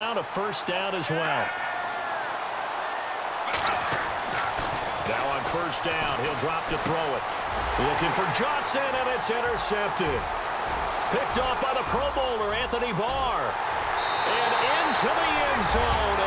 Down a first down as well. Now on first down, he'll drop to throw it. Looking for Johnson, and it's intercepted. Picked off by the Pro Bowler, Anthony Barr. And into the end zone.